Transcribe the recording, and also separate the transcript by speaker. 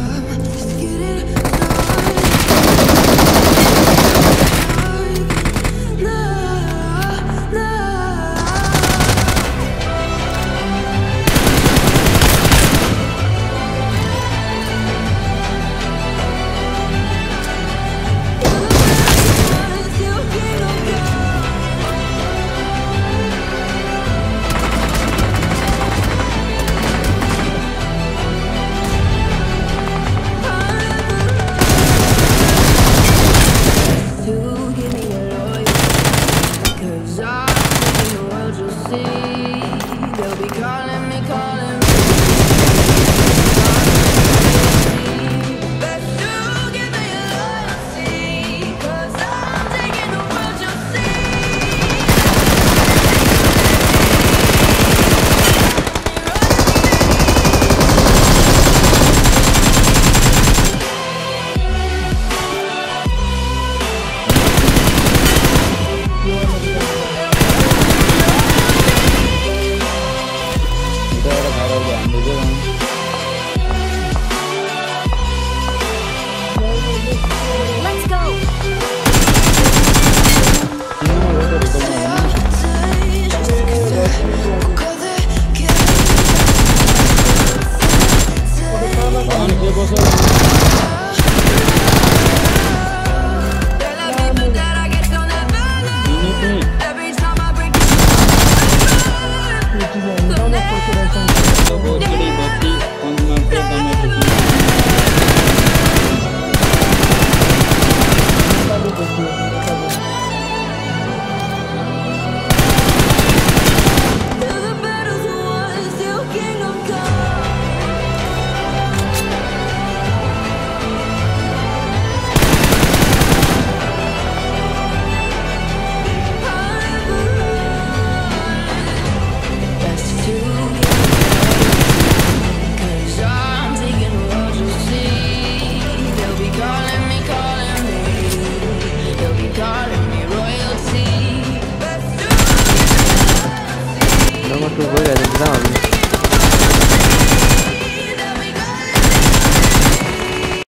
Speaker 1: love. see.
Speaker 2: llegó solo.
Speaker 3: I'm not böyle dedim tamam mı?